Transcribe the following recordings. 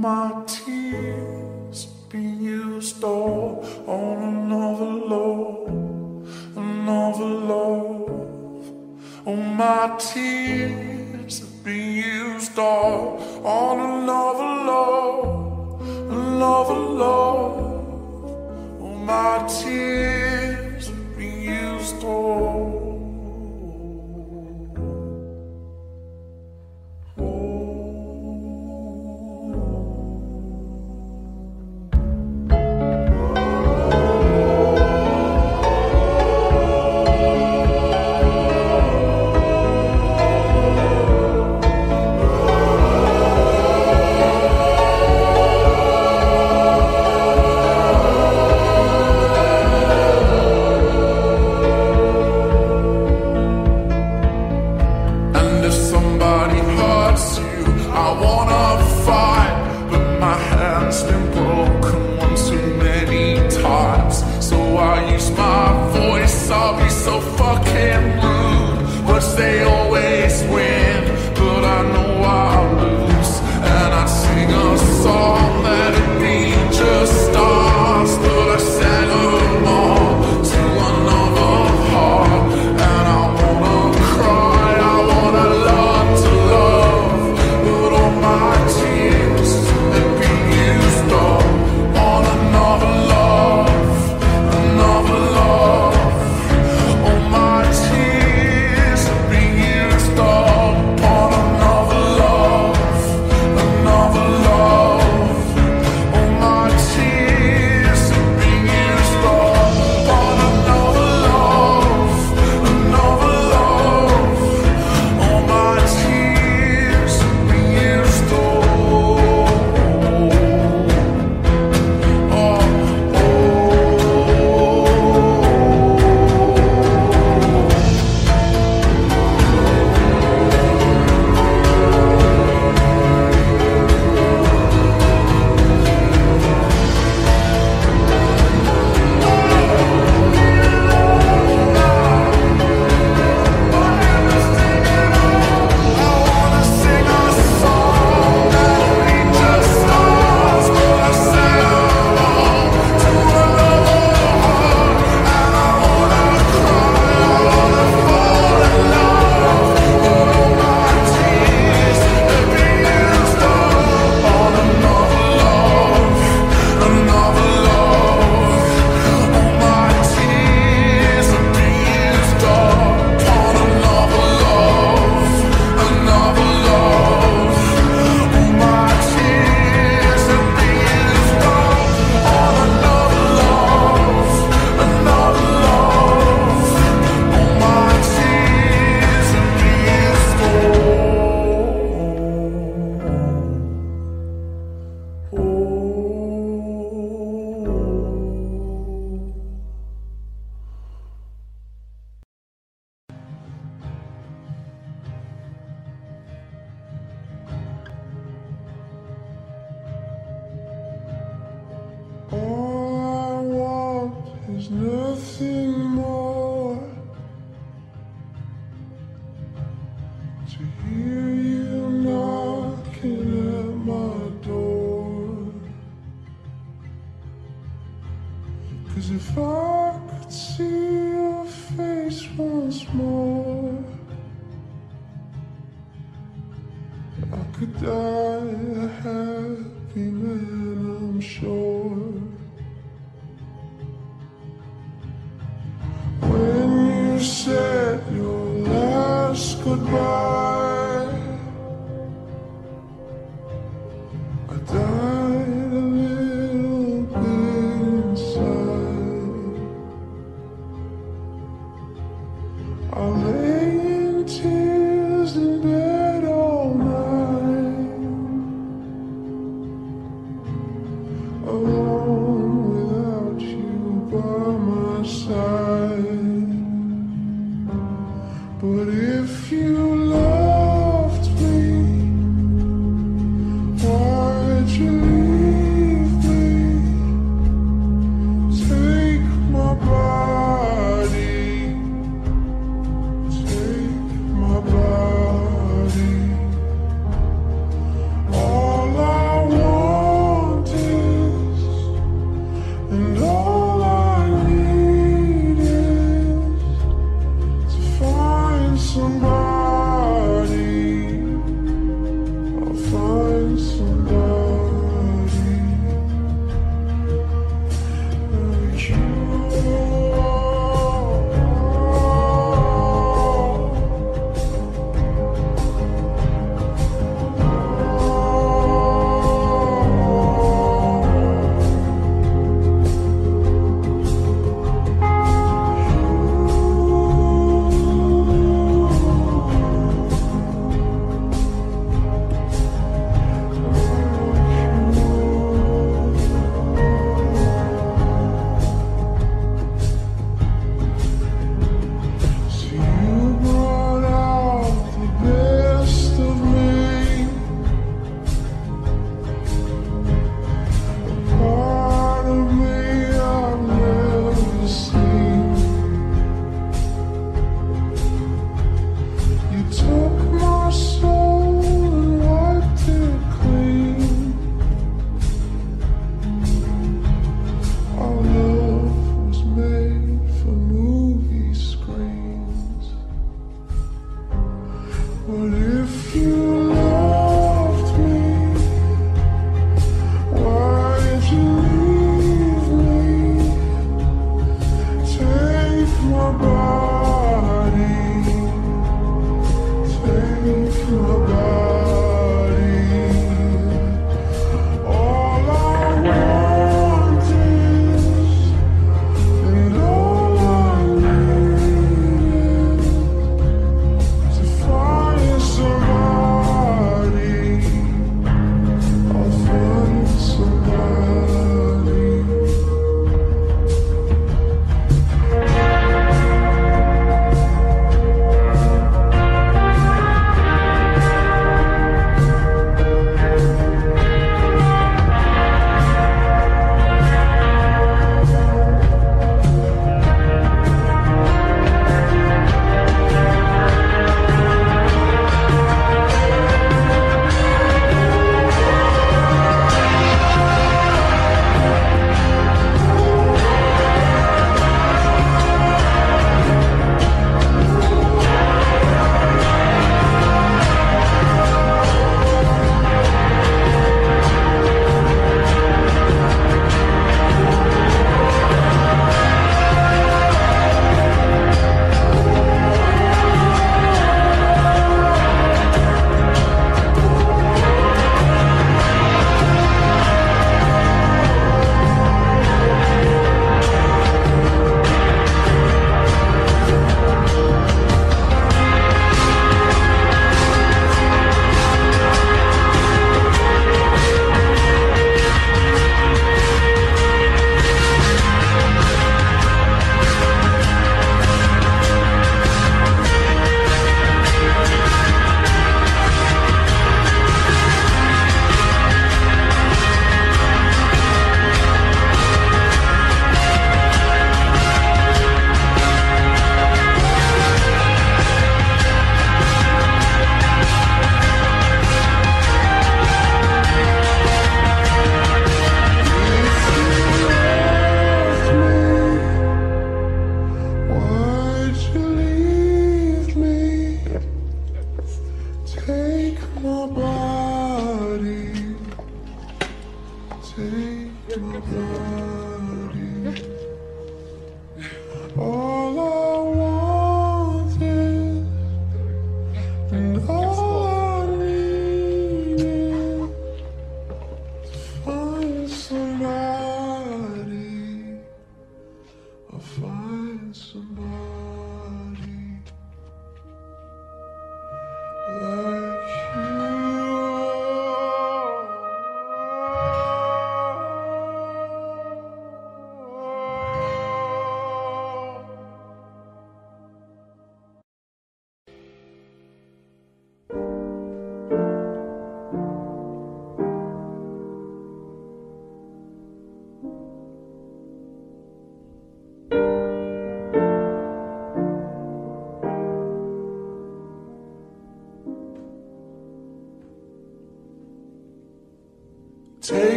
my tears be used all on another love, another love. Oh, my tears be used all on another love, another love. Oh, my tears. more.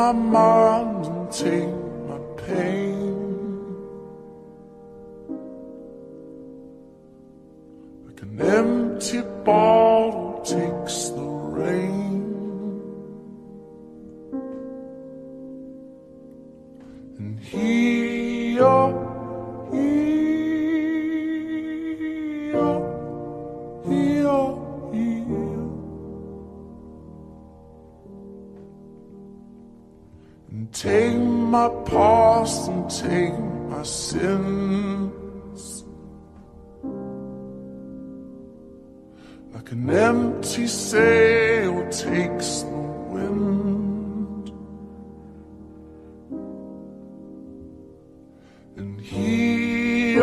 My mind and take And here,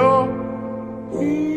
here,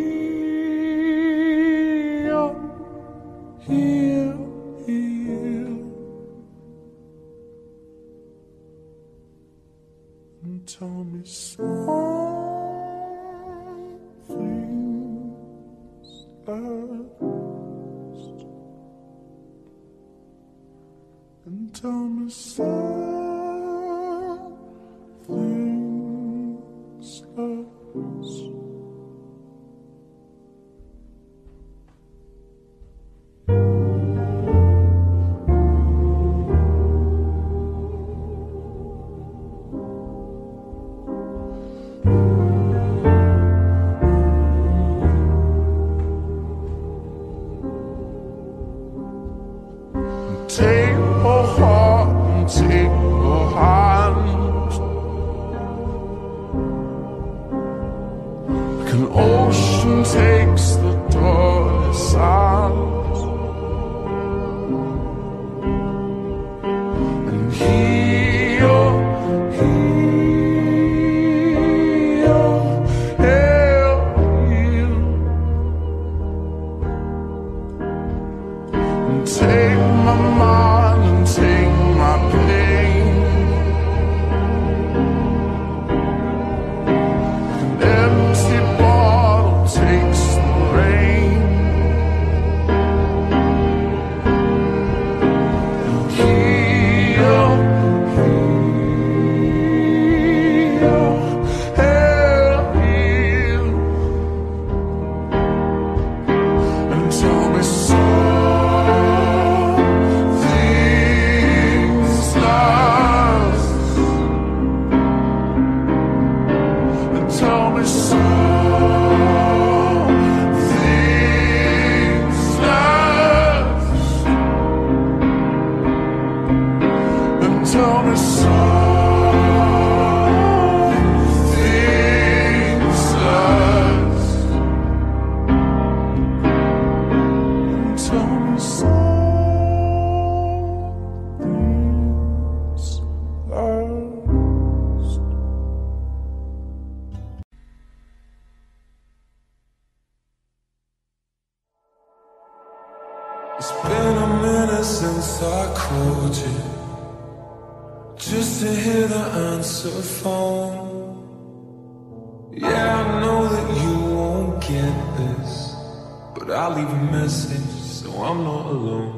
I'll leave a message I'm not alone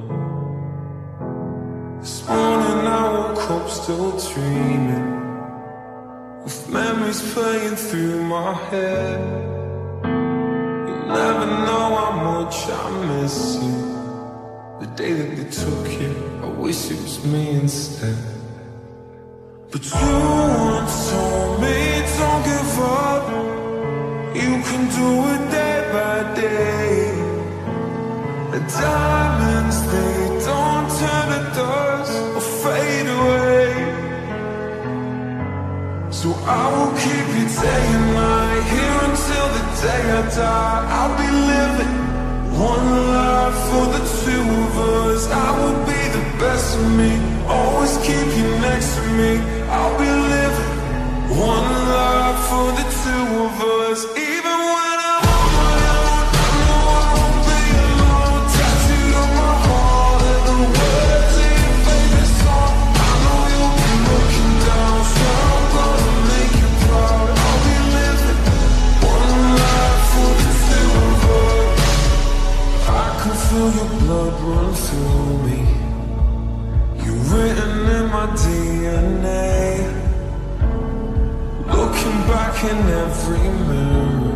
This morning I woke up still dreaming With memories playing through my head You never know how much I miss you the day that they took you, I wish it was me instead. But you once told me, don't give up. You can do it diamonds, they don't turn to dust or fade away. So I will keep you day and night, here until the day I die. I'll be living one life for the two of us. I will be the best of me, always keep you next to me. in every mirror.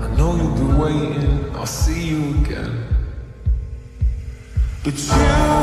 I know you'll be waiting, I'll see you again. But you.